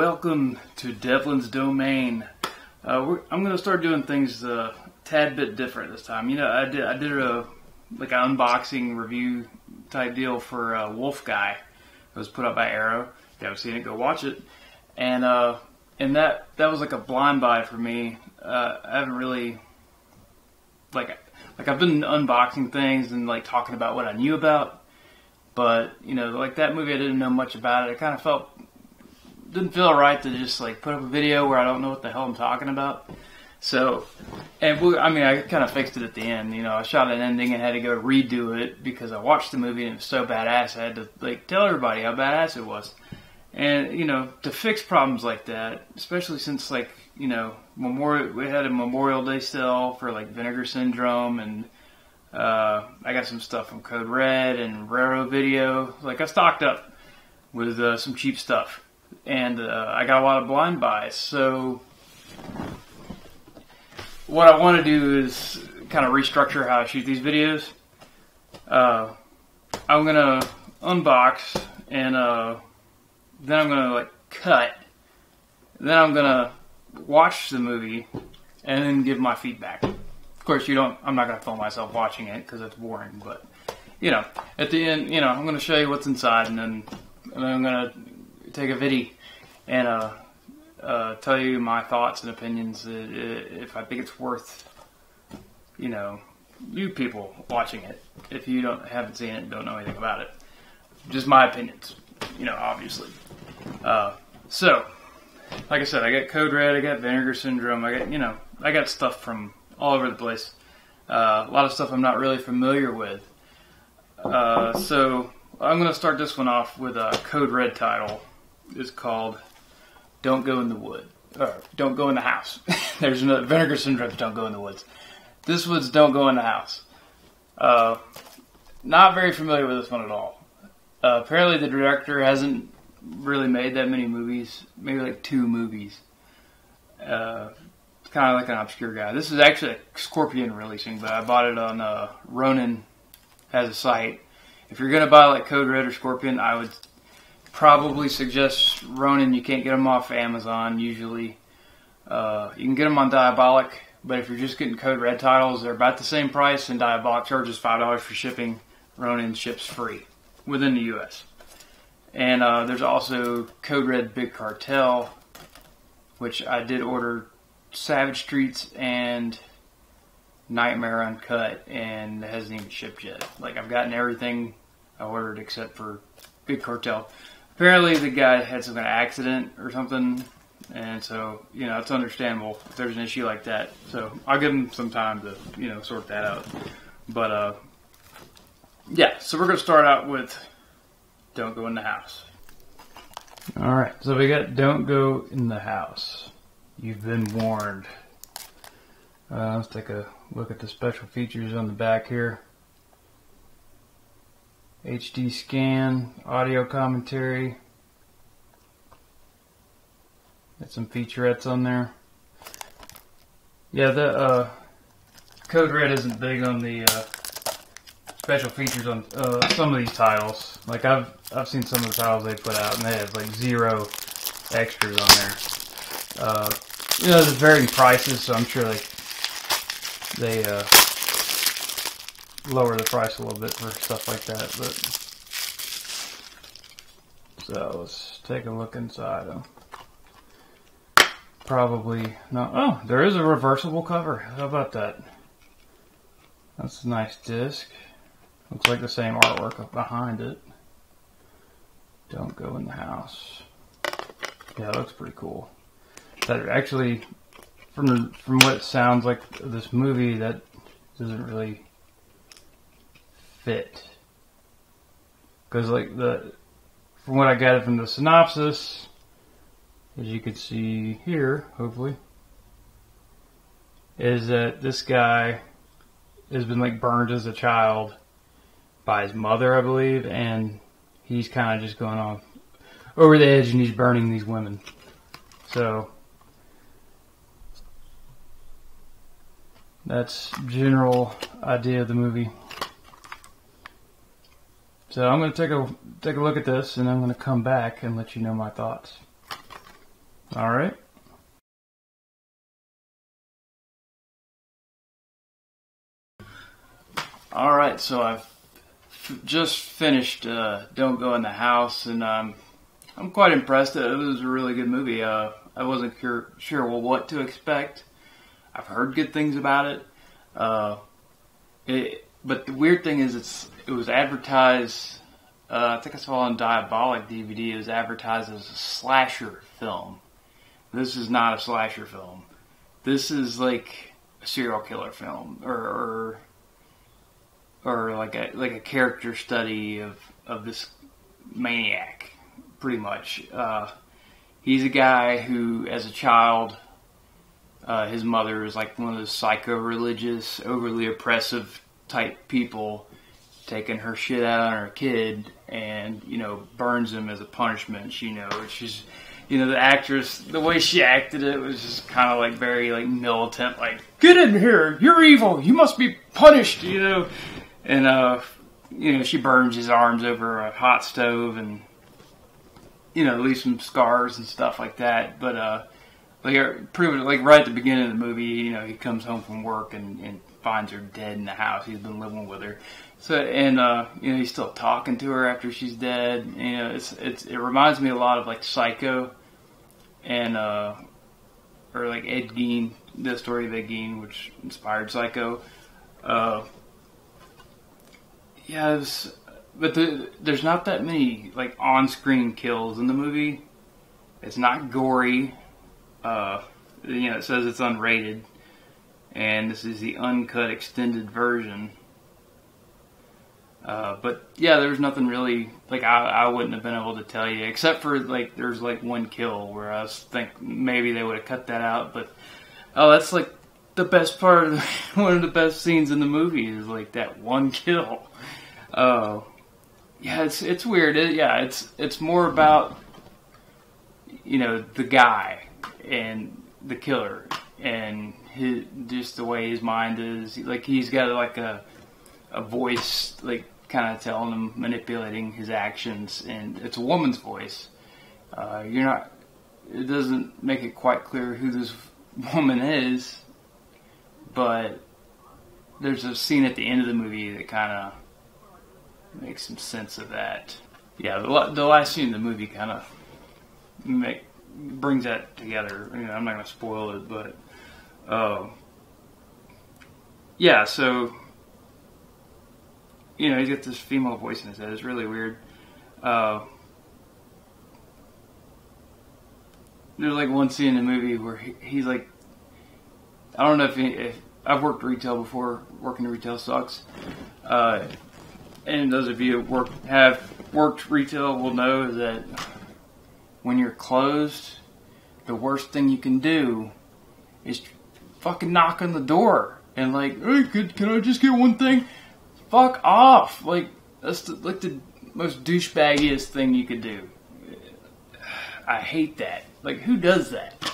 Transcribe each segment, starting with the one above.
Welcome to Devlin's Domain. Uh, I'm going to start doing things a tad bit different this time. You know, I did I did a like an unboxing review type deal for uh, Wolf Guy. It was put up by Arrow. If you haven't seen it, go watch it. And uh, and that that was like a blind buy for me. Uh, I haven't really like like I've been unboxing things and like talking about what I knew about, but you know, like that movie, I didn't know much about it. I kind of felt didn't feel right to just like put up a video where I don't know what the hell I'm talking about. So, and we, I mean, I kind of fixed it at the end. You know, I shot an ending and had to go redo it because I watched the movie and it was so badass. I had to like tell everybody how badass it was. And you know, to fix problems like that, especially since like you know, Memorial, we had a Memorial Day sale for like Vinegar Syndrome, and uh, I got some stuff from Code Red and Raro Video. Like I stocked up with uh, some cheap stuff and uh, I got a lot of blind buys. So what I want to do is kind of restructure how I shoot these videos. Uh, I'm gonna unbox and uh, then I'm gonna like cut. Then I'm gonna watch the movie and then give my feedback. Of course, you don't. I'm not gonna film myself watching it because it's boring. But you know, at the end, you know, I'm gonna show you what's inside, and then, and then I'm gonna take a video and uh, uh, tell you my thoughts and opinions if I think it's worth, you know, you people watching it. If you don't haven't seen it, don't know anything about it, just my opinions, you know, obviously. Uh, so, like I said, I got Code Red, I got Vinegar Syndrome, I got you know, I got stuff from all over the place. Uh, a lot of stuff I'm not really familiar with. Uh, so I'm going to start this one off with a Code Red title. It's called "Don't Go in the Wood" or "Don't Go in the House." There's another Vinegar Syndrome. "Don't Go in the Woods." This one's "Don't Go in the House." Uh, not very familiar with this one at all. Uh, apparently, the director hasn't really made that many movies. Maybe like two movies. Uh, kind of like an obscure guy. This is actually a Scorpion releasing, but I bought it on uh, Ronin has a site. If you're gonna buy like Code Red or Scorpion, I would probably suggest Ronin. You can't get them off Amazon usually. Uh, you can get them on Diabolik, but if you're just getting Code Red titles, they're about the same price, and Diabolik charges five dollars for shipping. Ronin ships free within the U.S. And uh, there's also Code Red Big Cartel, which I did order Savage Streets and Nightmare Uncut, and it hasn't even shipped yet. Like I've gotten everything I ordered except for Big Cartel. Apparently, the guy had some kind of accident or something, and so you know it's understandable if there's an issue like that. So I'll give him some time to you know sort that out. But uh, yeah, so we're gonna start out with "Don't Go in the House." All right, so we got "Don't Go in the House." You've been warned. Uh, let's take a look at the special features on the back here. HD scan, audio commentary. Got some featurettes on there. Yeah, the uh, Code Red isn't big on the uh, special features on uh, some of these titles. Like I've I've seen some of the titles they put out, and they have like zero extras on there. Uh, you know, there's varying prices, so I'm sure like they uh, lower the price a little bit for stuff like that. But so let's take a look inside them. Probably not. Oh, there is a reversible cover. How about that? That's a nice disc. Looks like the same artwork behind it. Don't go in the house. Yeah, looks pretty cool. That actually, from the from what sounds like this movie, that doesn't really fit. Because like the, from what I got from the synopsis, as you can see here, hopefully, is that this guy has been like burned as a child by his mother, I believe, and he's kind of just going off over the edge and he's burning these women. So that's general idea of the movie. So I'm going to take a take a look at this, and I'm going to come back and let you know my thoughts. All right. All right, so I've just finished uh, "Don't Go in the House," and um, I'm quite impressed. It was a really good movie. Uh, I wasn't sure well what to expect. I've heard good things about it. Uh, it but the weird thing is, it's it was advertised. Uh, I think I saw on Diabolik DVD. It was advertised as a slasher film. This is not a slasher film. This is like a serial killer film, or, or or like a like a character study of of this maniac, pretty much. Uh, he's a guy who, as a child, uh, his mother is like one of those psycho-religious, overly oppressive type people, taking her shit out on her kid, and you know burns him as a punishment. You know, she's you know, the actress, the way she acted it was just kind of like very like militant, like, get in here, you're evil, you must be punished, you know and uh, you know, she burns his arms over a hot stove, and you know, leaves some scars and stuff like that. But uh, like uh, pretty much like right at the beginning of the movie, you know, he comes home from work and, and finds her dead in the house. He's been living with her. So and uh, you know he's still talking to her after she's dead. You know, it's it's it reminds me a lot of like Psycho, and uh, or like Ed Gein, the story of Ed Gein, which inspired Psycho. Uh, yeah, was, but the, there's not that many like on-screen kills in the movie. It's not gory. Uh, you know, it says it's unrated, and this is the uncut extended version. Uh, but yeah, there's nothing really like I, I wouldn't have been able to tell you except for like there's like one kill where I was think maybe they would have cut that out, but oh, that's like the best part of the, one of the best scenes in the movie is like that one kill. Oh, yeah, it's it's weird. It, yeah, it's it's more about you know the guy and the killer and his just the way his mind is. Like he's got like a a voice, like kind of telling him, manipulating his actions, and it's a woman's voice. Uh, you're not. It doesn't make it quite clear who this woman is, but there's a scene at the end of the movie that kind of makes some sense of that. Yeah, the, the last scene in the movie kind of brings that together. You know, I'm not going to spoil it, but uh, yeah. So you know, he's got this female voice in his head. It's really weird. Uh, there's like one scene in the movie where he, he's like, I don't know if, he, if I've worked retail before. Working retail sucks. Uh, and those of you who work have worked retail will know that when you're closed, the worst thing you can do is fucking knock on the door and like, hey, could, can I just get one thing? Fuck off! Like that's the, like the most douchebaggiest thing you could do. I hate that. Like, who does that?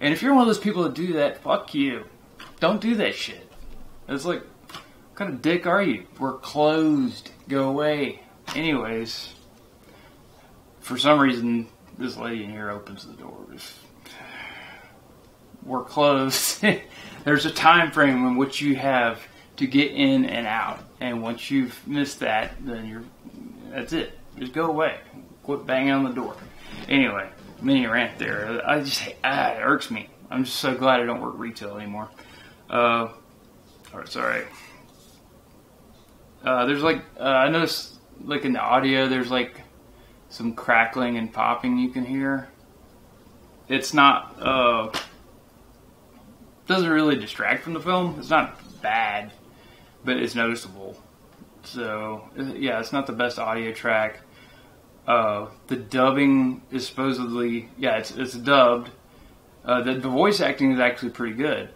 And if you're one of those people that do that, fuck you. Don't do that shit. It's like, what kind of dick are you? We're closed. Go away. Anyways, for some reason, this lady in here opens the doors. We're closed. There's a time frame in which you have to get in and out, and once you've missed that, then you're that's it. Just go away. Quit banging on the door. Anyway, mini rant there. I just ah, it irks me. I'm just so glad I don't work retail anymore. Uh, sorry. Uh, there's like uh, I noticed like in the audio there's like some crackling and popping you can hear. It's not uh doesn't really distract from the film. It's not bad, but it's noticeable. So yeah, it's not the best audio track. Uh, the dubbing is supposedly yeah, it's it's dubbed. Uh, the, the voice acting is actually pretty good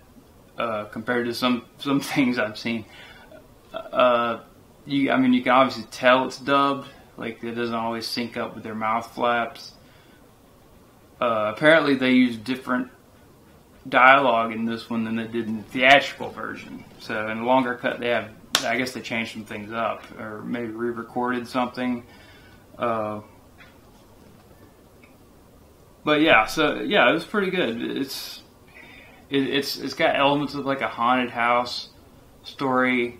uh, compared to some some things I've seen. Uh, you, I mean, you can obviously tell it's dubbed. Like it doesn't always sync up with their mouth flaps. Uh, apparently, they use different dialogue in this one than they did in the theatrical version. So in the longer cut, they have. I guess they changed some things up, or maybe re-recorded something. Uh, but yeah, so yeah, it was pretty good. It's it, it's it's got elements of like a haunted house story,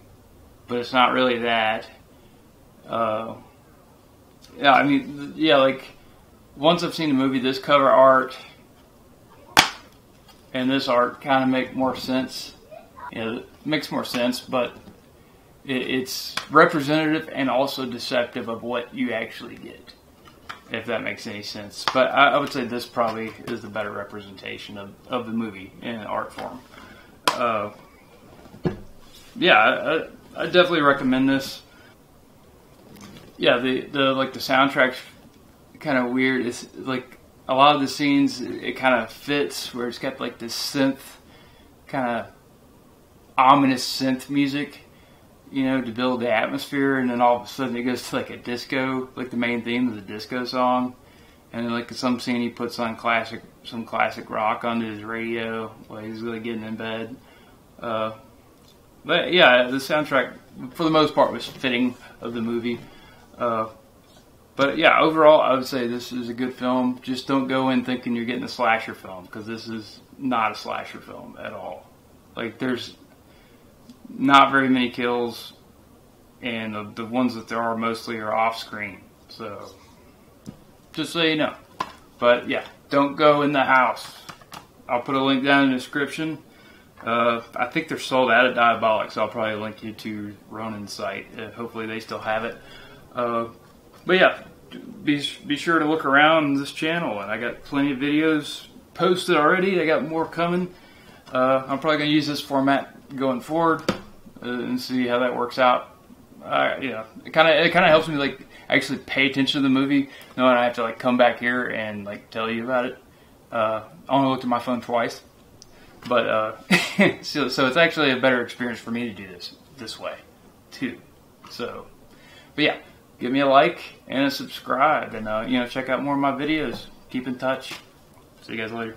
but it's not really that. Uh, yeah, I mean, yeah, like once I've seen the movie, this cover art and this art kind of make more sense. You know, it makes more sense, but it, it's representative and also deceptive of what you actually get, if that makes any sense. But I, I would say this probably is the better representation of, of the movie in art form. Uh, yeah, I, I definitely recommend this. Yeah, the, the like the soundtrack's kind of weird. It's like a lot of the scenes it kind of fits where it's got like this synth kind of ominous synth music you know to build the atmosphere and then all of a sudden it goes to like a disco like the main theme of the disco song. And then like some scene he puts on classic some classic rock onto his radio while he's really getting in bed. Uh, but yeah the soundtrack for the most part was fitting of the movie. Uh, but yeah, overall, I would say this is a good film. Just don't go in thinking you're getting a slasher film because this is not a slasher film at all. Like there's not very many kills, and the, the ones that there are mostly are off screen. So just so you know. But yeah, don't go in the house. I'll put a link down in the description. Uh, I think they're sold out at Diabolik, so I'll probably link you to Ronin's site. Uh, hopefully they still have it. Uh, but yeah, be be sure to look around this channel, and I got plenty of videos posted already. I got more coming. Uh, I'm probably gonna use this format going forward uh, and see how that works out. Uh, yeah, it kind of it kind of helps me like actually pay attention to the movie, knowing I have to like come back here and like tell you about it. Uh, I only looked at my phone twice, but uh, so, so it's actually a better experience for me to do this this way too. So, but yeah give me a like and a subscribe and uh, you know check out more of my videos. Keep in touch. See you guys later